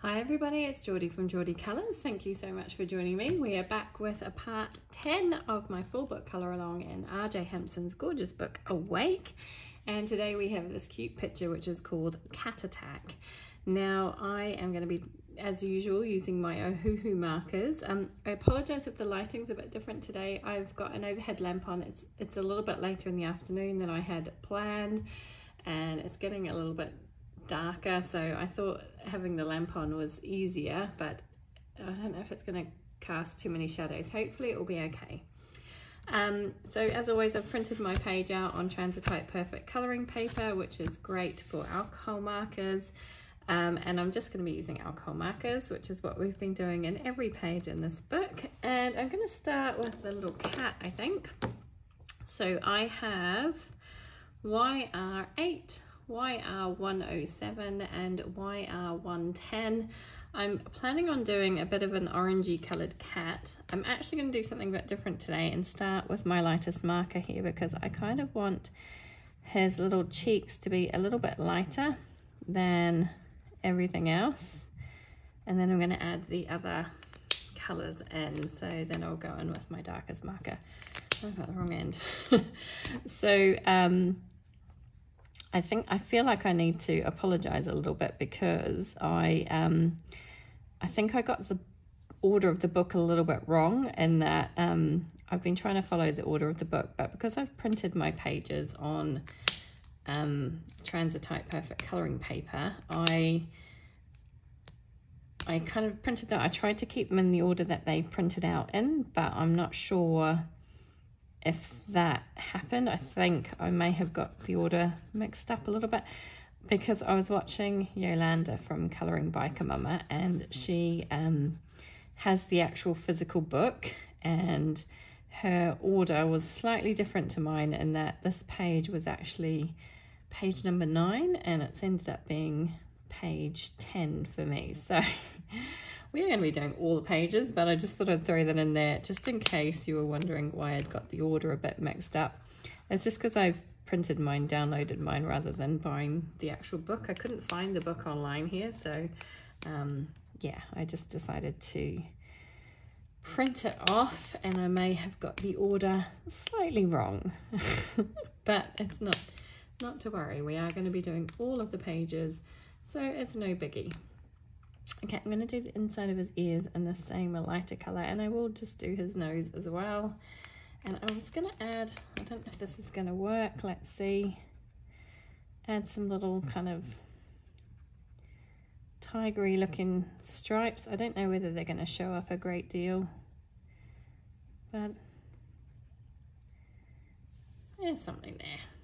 Hi everybody, it's Jordy from Jordy Colours. Thank you so much for joining me. We are back with a part 10 of my full book colour along in RJ Hampson's gorgeous book Awake. And today we have this cute picture which is called Cat Attack. Now I am going to be, as usual, using my Ohuhu markers. Um, I apologise if the lighting's a bit different today. I've got an overhead lamp on. It's, it's a little bit later in the afternoon than I had planned and it's getting a little bit darker so I thought having the lamp on was easier but I don't know if it's going to cast too many shadows. Hopefully it will be okay. Um, so as always I've printed my page out on Transotype Perfect colouring paper which is great for alcohol markers. Um, and I'm just going to be using alcohol markers which is what we've been doing in every page in this book. And I'm going to start with the little cat I think. So I have YR8 YR107 and YR110. I'm planning on doing a bit of an orangey coloured cat. I'm actually going to do something a bit different today and start with my lightest marker here because I kind of want his little cheeks to be a little bit lighter than everything else. And then I'm going to add the other colours in. So then I'll go in with my darkest marker. I've got the wrong end. so um, I think I feel like I need to apologize a little bit because I um I think I got the order of the book a little bit wrong in that um I've been trying to follow the order of the book but because I've printed my pages on um Transotype perfect coloring paper I I kind of printed that. I tried to keep them in the order that they printed out in but I'm not sure if that happened. I think I may have got the order mixed up a little bit because I was watching Yolanda from Colouring Biker Mama and she um, has the actual physical book and her order was slightly different to mine in that this page was actually page number nine and it's ended up being page 10 for me. So we are going to be doing all the pages, but I just thought I'd throw that in there just in case you were wondering why I'd got the order a bit mixed up. It's just because I've printed mine, downloaded mine rather than buying the actual book. I couldn't find the book online here, so um, yeah, I just decided to print it off and I may have got the order slightly wrong, but it's not, not to worry. We are going to be doing all of the pages, so it's no biggie. Okay, I'm going to do the inside of his ears in the same lighter colour and I will just do his nose as well. And I was going to add, I don't know if this is going to work, let's see, add some little kind of tigery looking stripes. I don't know whether they're going to show up a great deal, but there's something there.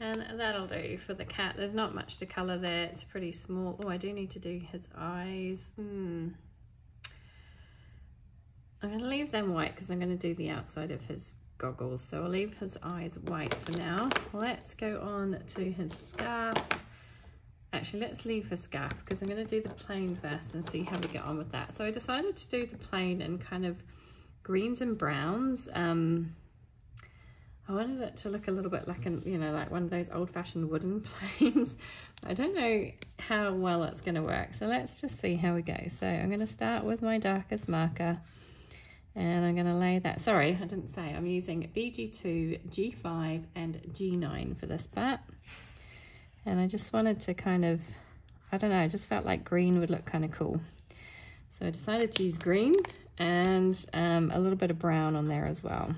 And that'll do for the cat. There's not much to colour there. It's pretty small. Oh, I do need to do his eyes. Hmm. I'm going to leave them white because I'm going to do the outside of his goggles. So I'll leave his eyes white for now. Let's go on to his scarf. Actually, let's leave his scarf because I'm going to do the plane first and see how we get on with that. So I decided to do the plane in kind of greens and browns. Um, I wanted it to look a little bit like an, you know, like one of those old-fashioned wooden planes. I don't know how well it's going to work, so let's just see how we go. So I'm going to start with my darkest marker, and I'm going to lay that, sorry, I didn't say, I'm using BG2, G5, and G9 for this part. And I just wanted to kind of, I don't know, I just felt like green would look kind of cool. So I decided to use green and um, a little bit of brown on there as well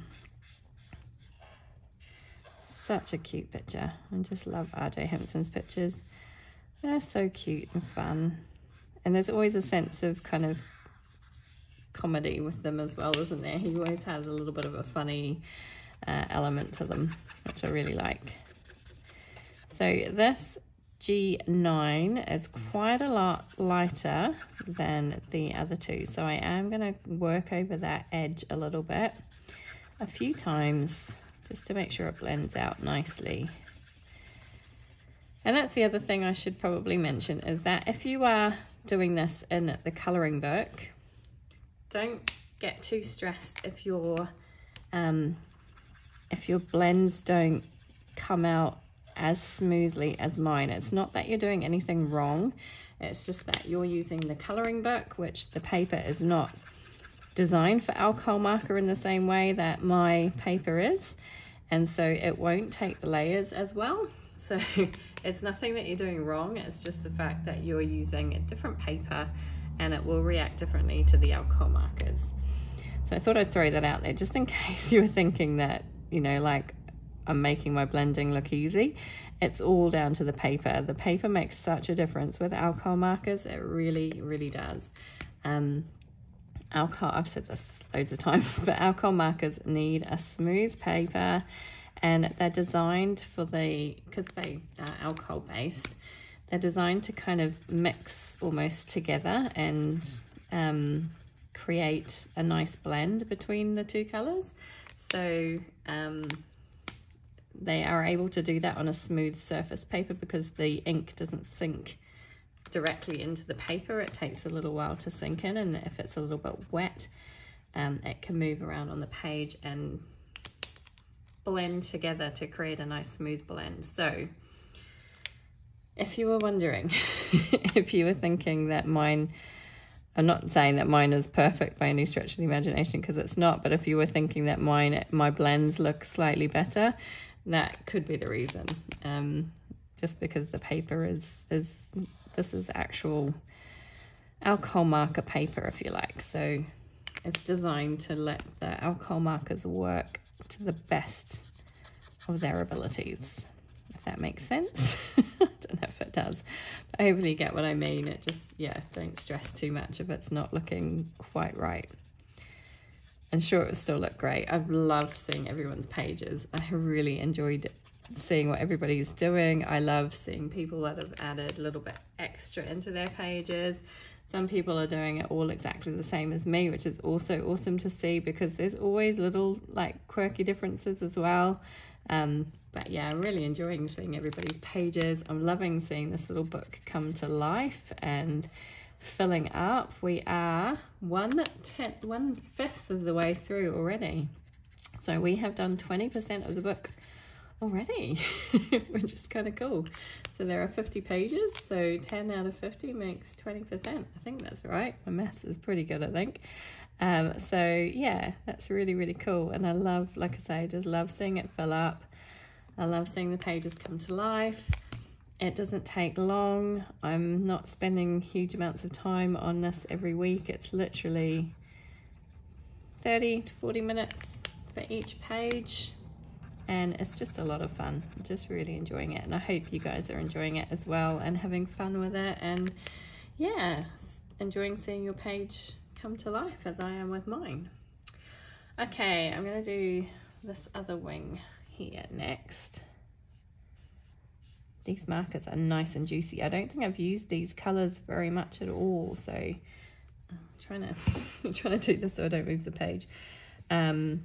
such a cute picture. I just love RJ Hampson's pictures. They're so cute and fun. And there's always a sense of kind of comedy with them as well, isn't there? He always has a little bit of a funny uh, element to them, which I really like. So this G9 is quite a lot lighter than the other two. So I am going to work over that edge a little bit a few times just to make sure it blends out nicely. And that's the other thing I should probably mention is that if you are doing this in the colouring book, don't get too stressed if your um, if your blends don't come out as smoothly as mine. It's not that you're doing anything wrong. It's just that you're using the coloring book, which the paper is not designed for alcohol marker in the same way that my paper is. And so it won't take the layers as well. So it's nothing that you're doing wrong. It's just the fact that you're using a different paper and it will react differently to the alcohol markers. So I thought I'd throw that out there just in case you were thinking that, you know, like I'm making my blending look easy. It's all down to the paper. The paper makes such a difference with alcohol markers. It really, really does. Um, alcohol, I've said this loads of times, but alcohol markers need a smooth paper and they're designed for the, because they are alcohol based, they're designed to kind of mix almost together and um, create a nice blend between the two colors. So um, they are able to do that on a smooth surface paper because the ink doesn't sink directly into the paper. It takes a little while to sink in and if it's a little bit wet, um, it can move around on the page and blend together to create a nice smooth blend. So if you were wondering, if you were thinking that mine, I'm not saying that mine is perfect by any stretch of the imagination because it's not, but if you were thinking that mine, my blends look slightly better, that could be the reason. Um, just because the paper is, is, this is actual alcohol marker paper, if you like. So it's designed to let the alcohol markers work to the best of their abilities, if that makes sense. I don't know if it does, but hopefully you get what I mean. It just, yeah, don't stress too much if it's not looking quite right. And sure, it will still look great. I've loved seeing everyone's pages. I really enjoyed seeing what everybody's doing. I love seeing people that have added a little bit extra into their pages. Some people are doing it all exactly the same as me, which is also awesome to see because there's always little like quirky differences as well. Um, but yeah, I'm really enjoying seeing everybody's pages. I'm loving seeing this little book come to life and filling up. We are one tenth, one fifth of the way through already. So we have done 20% of the book already, which is kind of cool. So there are 50 pages, so 10 out of 50 makes 20%. I think that's right. My maths is pretty good, I think. Um, so yeah, that's really, really cool. And I love, like I say, I just love seeing it fill up. I love seeing the pages come to life. It doesn't take long. I'm not spending huge amounts of time on this every week. It's literally 30 to 40 minutes for each page. And it's just a lot of fun. I'm just really enjoying it. And I hope you guys are enjoying it as well and having fun with it. And yeah, enjoying seeing your page come to life as I am with mine. Okay, I'm gonna do this other wing here next. These markers are nice and juicy. I don't think I've used these colors very much at all. So I'm trying to, I'm trying to do this so I don't move the page. Um,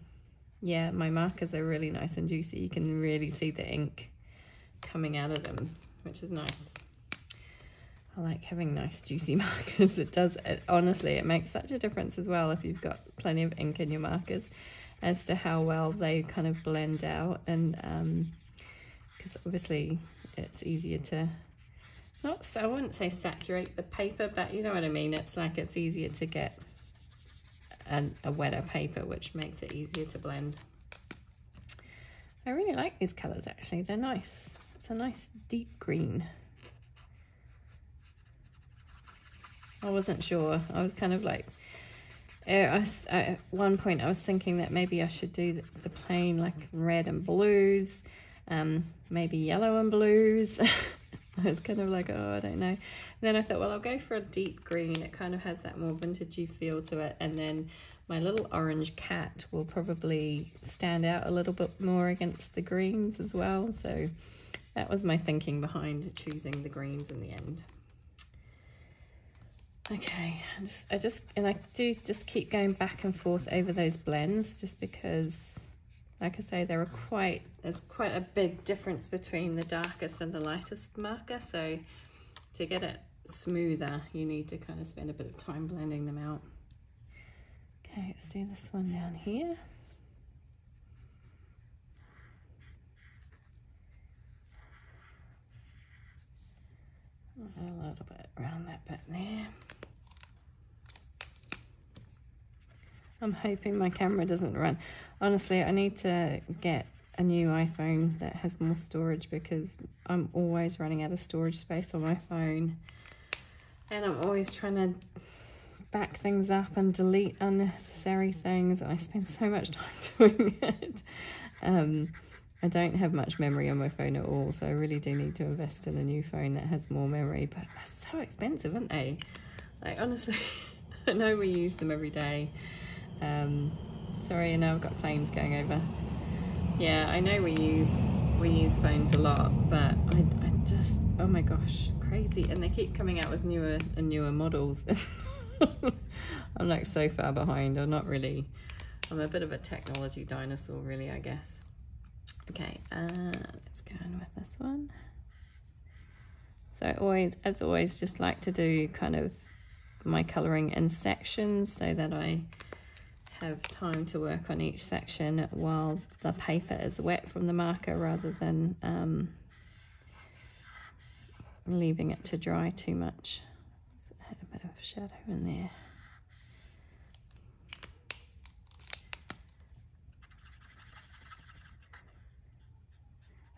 yeah, my markers are really nice and juicy. You can really see the ink coming out of them, which is nice. I like having nice juicy markers. It does, it, honestly, it makes such a difference as well if you've got plenty of ink in your markers as to how well they kind of blend out and because um, obviously it's easier to not so I wouldn't say saturate the paper but you know what I mean it's like it's easier to get a wetter paper which makes it easier to blend. I really like these colors actually. They're nice. It's a nice deep green. I wasn't sure. I was kind of like I was, at one point I was thinking that maybe I should do the, the plane like red and blues um, maybe yellow and blues. I was kind of like, oh, I don't know. And then I thought, well, I'll go for a deep green. It kind of has that more vintagey feel to it. And then my little orange cat will probably stand out a little bit more against the greens as well. So that was my thinking behind choosing the greens in the end. Okay, I just, I just, and I do just keep going back and forth over those blends just because like I say, there are quite, there's quite a big difference between the darkest and the lightest marker. So to get it smoother, you need to kind of spend a bit of time blending them out. Okay, let's do this one down here. A little bit around that bit there. I'm hoping my camera doesn't run. Honestly, I need to get a new iPhone that has more storage because I'm always running out of storage space on my phone. And I'm always trying to back things up and delete unnecessary things and I spend so much time doing it. Um, I don't have much memory on my phone at all, so I really do need to invest in a new phone that has more memory, but they're so expensive, aren't they? Like, honestly, I know we use them every day. Um, sorry, I know I've got planes going over. Yeah, I know we use we use phones a lot, but I, I just, oh my gosh, crazy. And they keep coming out with newer and newer models. I'm like so far behind, I'm not really, I'm a bit of a technology dinosaur really, I guess. Okay, uh, let's go in with this one. So I always, as always, just like to do kind of my colouring in sections so that I have time to work on each section while the paper is wet from the marker rather than um, leaving it to dry too much. So I had a bit of shadow in there.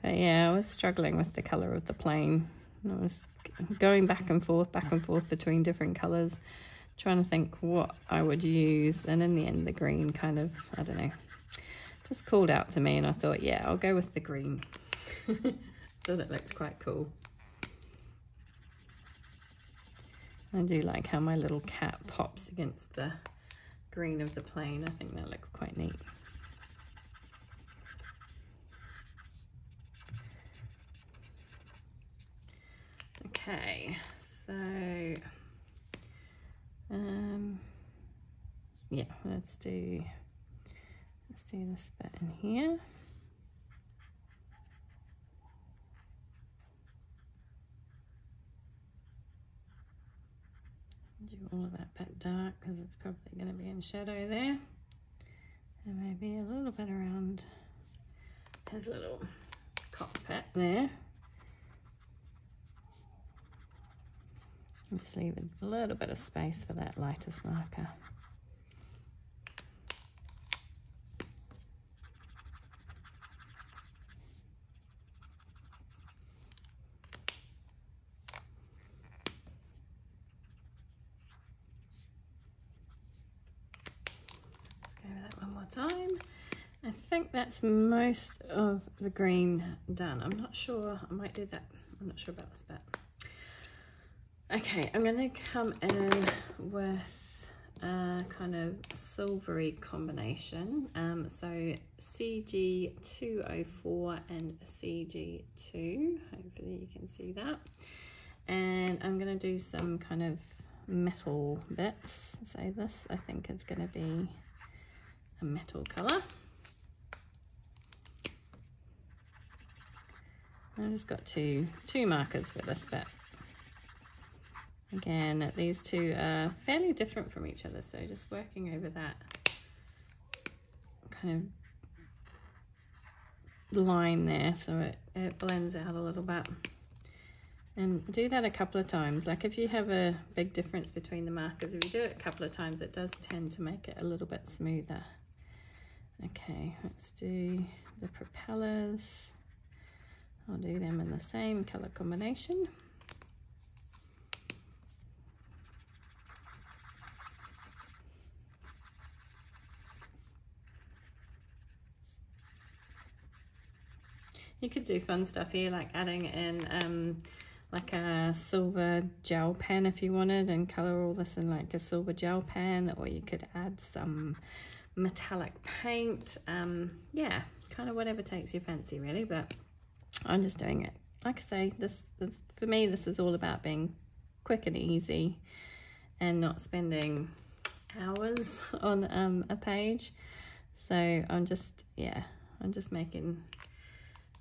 But yeah, I was struggling with the colour of the plane. I was going back and forth, back and forth between different colours, trying to think what I would use. And in the end, the green kind of, I don't know, just called out to me. And I thought, yeah, I'll go with the green. thought it looked quite cool. I do like how my little cat pops against the green of the plane. I think that looks quite neat. Okay, so um, yeah, let's do let's do this bit in here. Do all of that bit dark because it's probably going to be in shadow there. And maybe a little bit around his little cockpit there. Just leave a little bit of space for that lightest marker. Let's go that one more time. I think that's most of the green done. I'm not sure, I might do that. I'm not sure about this bit. Okay, I'm going to come in with a kind of silvery combination. Um, so CG204 and CG2, hopefully you can see that. And I'm going to do some kind of metal bits. So this I think is going to be a metal colour. I've just got two, two markers for this bit. Again, these two are fairly different from each other, so just working over that kind of line there so it, it blends out a little bit. And do that a couple of times. Like if you have a big difference between the markers, if you do it a couple of times, it does tend to make it a little bit smoother. Okay, let's do the propellers. I'll do them in the same color combination. You could do fun stuff here, like adding in um, like a silver gel pen if you wanted and color all this in like a silver gel pen, or you could add some metallic paint. Um, yeah, kind of whatever takes your fancy really, but I'm just doing it. Like I say, this, this for me, this is all about being quick and easy and not spending hours on um, a page. So I'm just, yeah, I'm just making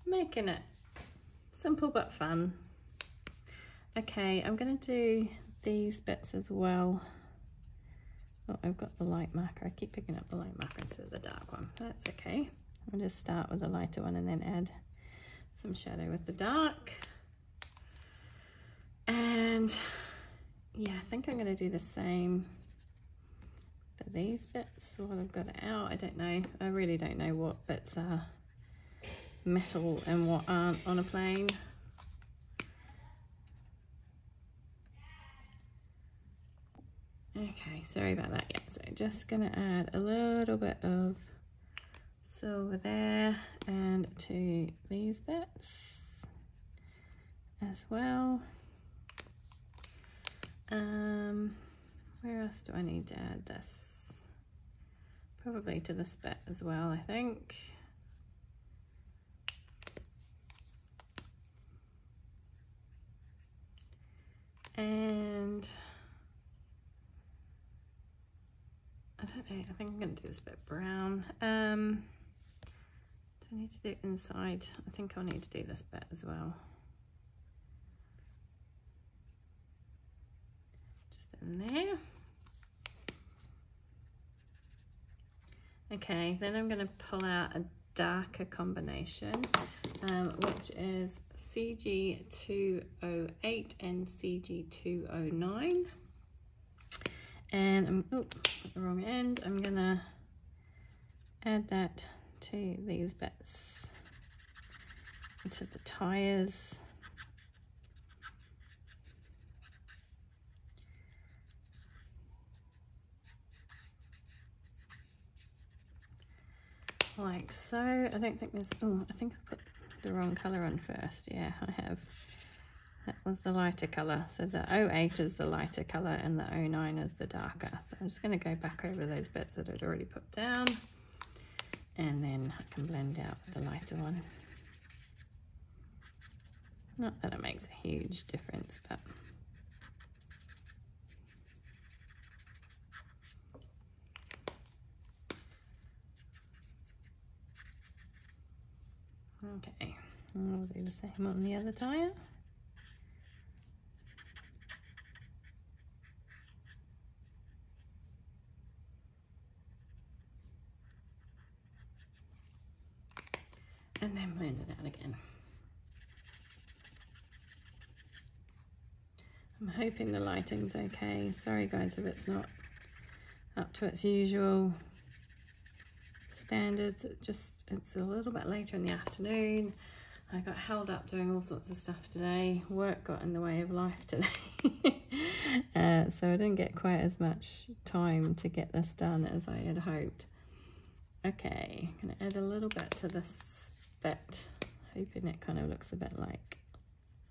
making it simple but fun. Okay, I'm going to do these bits as well. Oh, I've got the light marker. I keep picking up the light marker instead of the dark one. That's okay. I'll just start with the lighter one and then add some shadow with the dark. And yeah, I think I'm going to do the same for these bits. What I've got it out, I don't know. I really don't know what bits are metal and what aren't on a plane. Okay, sorry about that. Yeah, so just gonna add a little bit of silver there and to these bits as well. Um, where else do I need to add this? Probably to this bit as well, I think. And I don't know, I think I'm going to do this bit brown. Um, do I need to do it inside? I think I'll need to do this bit as well. Just in there. Okay, then I'm going to pull out a darker combination, um, which is CG208 and CG209. And I'm, oh, the wrong end. I'm gonna add that to these bits, to the tires. like so. I don't think there's, oh, I think I've put the wrong colour on first. Yeah, I have. That was the lighter colour. So the 08 is the lighter colour and the 09 is the darker. So I'm just going to go back over those bits that I'd already put down. And then I can blend out the lighter one. Not that it makes a huge difference, but... Okay, we'll do the same on the other tyre. And then blend it out again. I'm hoping the lighting's okay. Sorry guys if it's not up to its usual standards. It just, it's a little bit later in the afternoon. I got held up doing all sorts of stuff today. Work got in the way of life today. uh, so I didn't get quite as much time to get this done as I had hoped. Okay, I'm gonna add a little bit to this bit, hoping it kind of looks a bit like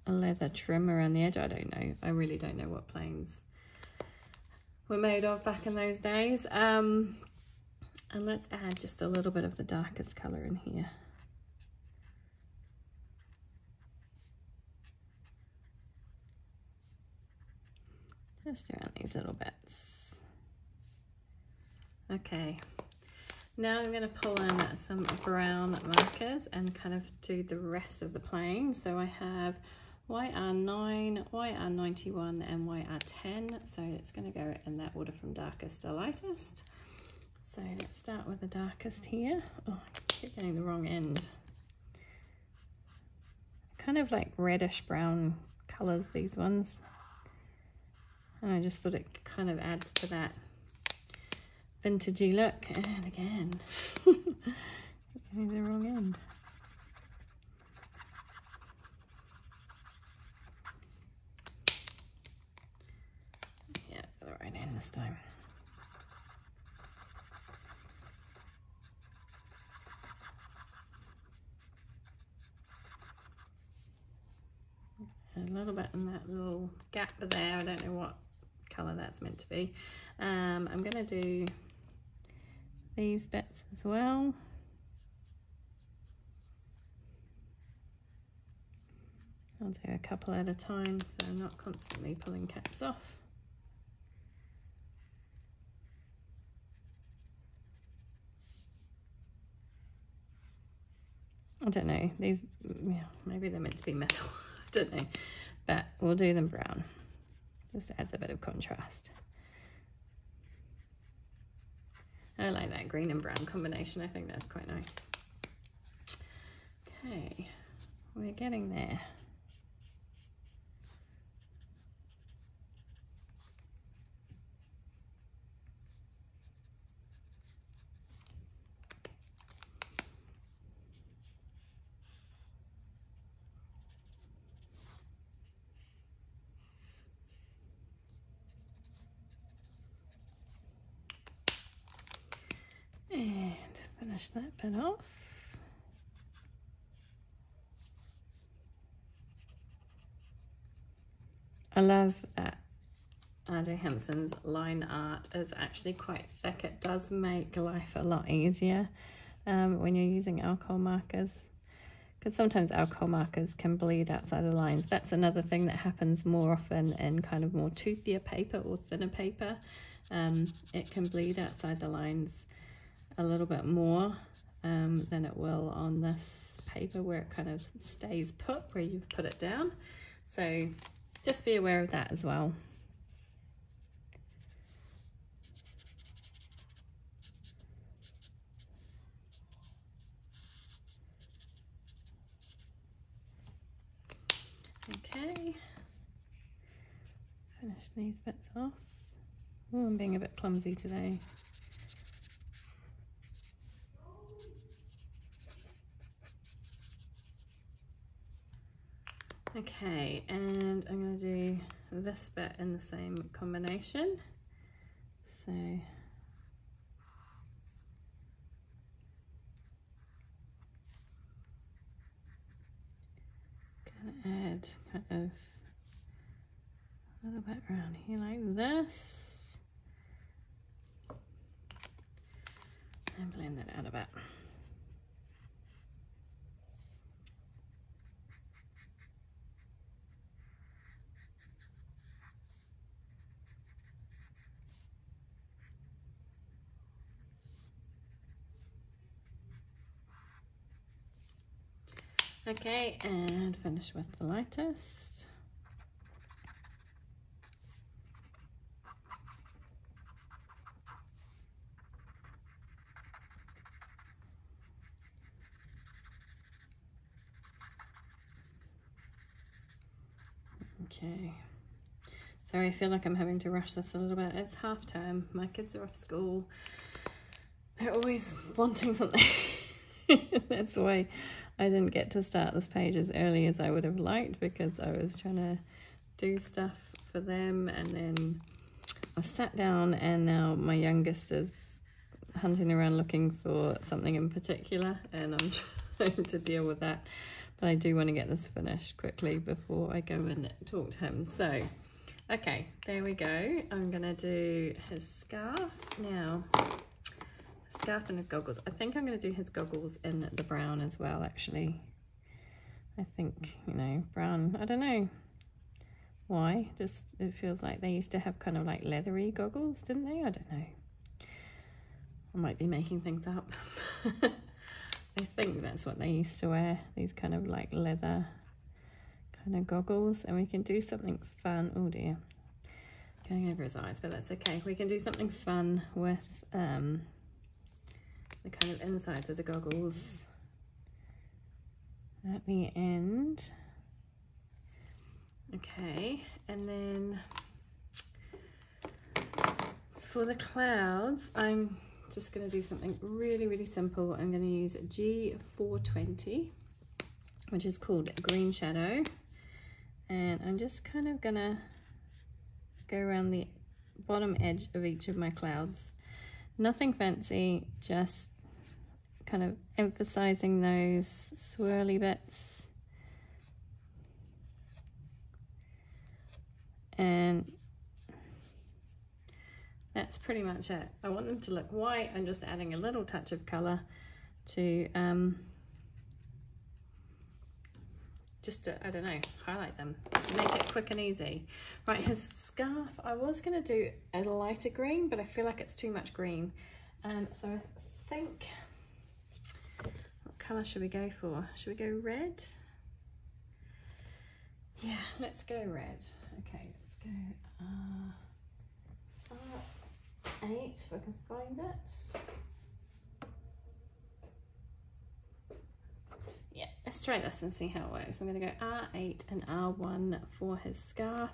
a leather trim around the edge. I don't know. I really don't know what planes were made of back in those days. Um, and let's add just a little bit of the darkest colour in here. Just around these little bits. Okay, now I'm going to pull in some brown markers and kind of do the rest of the plane. So I have YR9, YR91 and YR10. So it's going to go in that order from darkest to lightest. So let's start with the darkest here. Oh, I keep getting the wrong end. Kind of like reddish brown colours, these ones. And I just thought it kind of adds to that vintagey look. And again, the wrong end. Yeah, the right end this time. a little bit in that little gap there. I don't know what colour that's meant to be. Um, I'm going to do these bits as well. I'll do a couple at a time so I'm not constantly pulling caps off. I don't know, these, yeah, maybe they're meant to be metal, I don't know, but we'll do them brown. Just adds a bit of contrast. I like that green and brown combination. I think that's quite nice. Okay, we're getting there. That bit off. I love that R.J. Hampson's line art is actually quite thick. It does make life a lot easier um, when you're using alcohol markers because sometimes alcohol markers can bleed outside the lines. That's another thing that happens more often in kind of more toothier paper or thinner paper. Um, it can bleed outside the lines a little bit more um, than it will on this paper where it kind of stays put where you've put it down. So just be aware of that as well. Okay, finish these bits off. Oh, I'm being a bit clumsy today. Okay, and I'm going to do bit in the same combination. So gonna add kind of a little bit around here like this. And blend that out a bit. Okay, and finish with the lightest. Okay. Sorry, I feel like I'm having to rush this a little bit. It's half term. My kids are off school. They're always wanting something. That's why I didn't get to start this page as early as I would have liked because I was trying to do stuff for them and then I sat down and now my youngest is hunting around looking for something in particular and I'm trying to deal with that. But I do want to get this finished quickly before I go and talk to him. So okay there we go. I'm gonna do his scarf. Now scarf and his goggles. I think I'm going to do his goggles in the brown as well, actually. I think, you know, brown, I don't know why. Just, it feels like they used to have kind of like leathery goggles, didn't they? I don't know. I might be making things up. I think that's what they used to wear, these kind of like leather kind of goggles. And we can do something fun. Oh dear. Going over his eyes, but that's okay. We can do something fun with um, the kind of insides of the goggles at the end. Okay, and then for the clouds, I'm just going to do something really, really simple. I'm going to use G420, which is called Green Shadow. And I'm just kind of going to go around the bottom edge of each of my clouds. Nothing fancy, just kind of emphasizing those swirly bits. And that's pretty much it. I want them to look white. I'm just adding a little touch of color to um, just to, I don't know, highlight them, make it quick and easy. Right, his scarf, I was gonna do a lighter green, but I feel like it's too much green. Um, so I think colour should we go for? Should we go red? Yeah, let's go red. Okay, let's go uh, R8 if I can find it. Yeah, let's try this and see how it works. I'm going to go R8 and R1 for his scarf.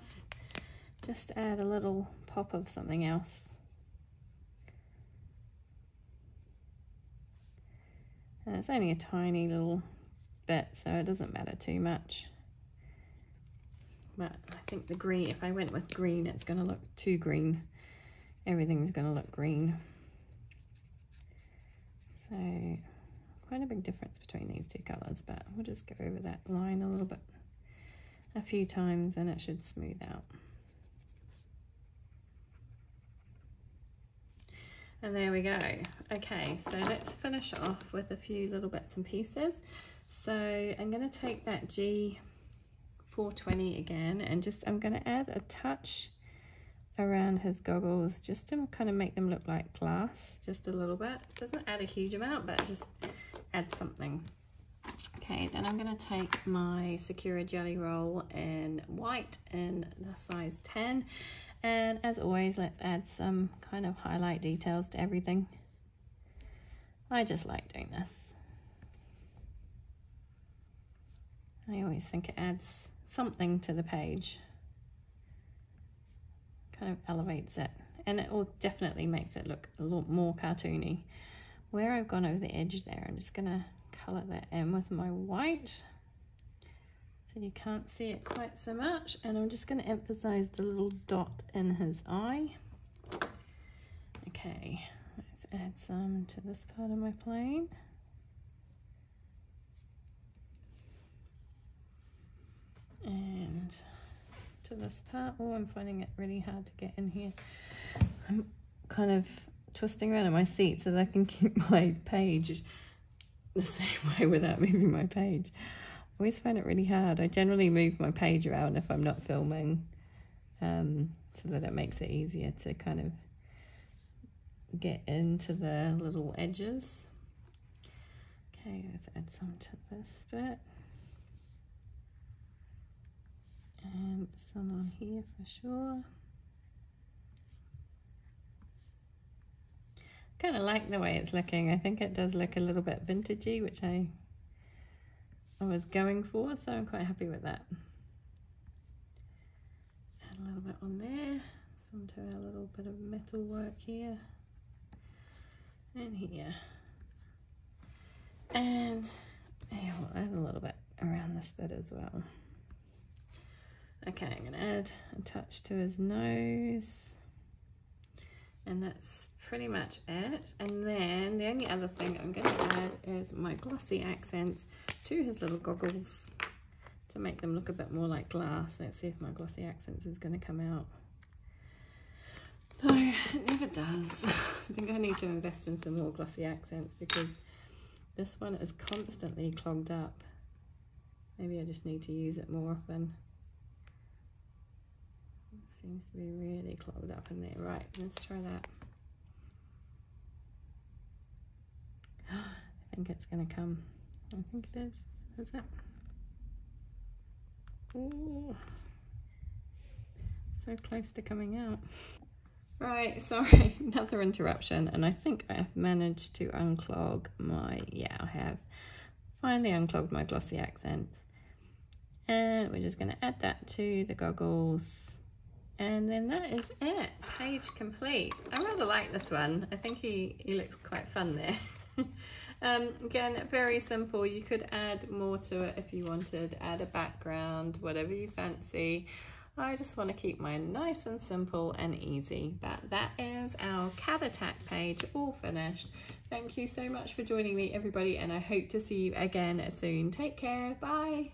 Just add a little pop of something else. And it's only a tiny little bit, so it doesn't matter too much. But I think the green, if I went with green, it's going to look too green. Everything's going to look green. So So quite a big difference between these two colours, but we'll just go over that line a little bit a few times and it should smooth out. And there we go. Okay, so let's finish off with a few little bits and pieces. So I'm going to take that G420 again and just I'm going to add a touch around his goggles just to kind of make them look like glass just a little bit. Doesn't add a huge amount, but just adds something. Okay, then I'm going to take my Sakura Gelly Roll in white in the size 10. And as always, let's add some kind of highlight details to everything. I just like doing this. I always think it adds something to the page. Kind of elevates it. And it all definitely makes it look a lot more cartoony. Where I've gone over the edge there, I'm just going to colour that in with my white so you can't see it quite so much and I'm just going to emphasize the little dot in his eye. Okay let's add some to this part of my plane. And to this part. Oh I'm finding it really hard to get in here. I'm kind of twisting around in my seat so that I can keep my page the same way without moving my page. I always find it really hard. I generally move my page around if I'm not filming um, so that it makes it easier to kind of get into the little edges. Okay, let's add some to this bit. And some on here for sure. kind of like the way it's looking. I think it does look a little bit vintagey, which I, I was going for, so I'm quite happy with that. Add a little bit on there, some to our little bit of metal work here and here. And yeah, we'll add a little bit around this bit as well. Okay, I'm gonna add a touch to his nose and that's pretty much it. And then the only other thing I'm going to add is my glossy accents to his little goggles to make them look a bit more like glass. Let's see if my glossy accents is going to come out. No, it never does. I think I need to invest in some more glossy accents because this one is constantly clogged up. Maybe I just need to use it more often. It seems to be really clogged up in there. Right, let's try that. I think it's going to come. I think it is. Is it? Ooh. So close to coming out. Right, sorry, another interruption. And I think I have managed to unclog my, yeah, I have finally unclogged my glossy accents. And we're just going to add that to the goggles. And then that is it, page complete. I rather like this one. I think he, he looks quite fun there. um, again, very simple. You could add more to it if you wanted, add a background, whatever you fancy. I just want to keep mine nice and simple and easy. But that is our cat attack page all finished. Thank you so much for joining me, everybody, and I hope to see you again soon. Take care. Bye.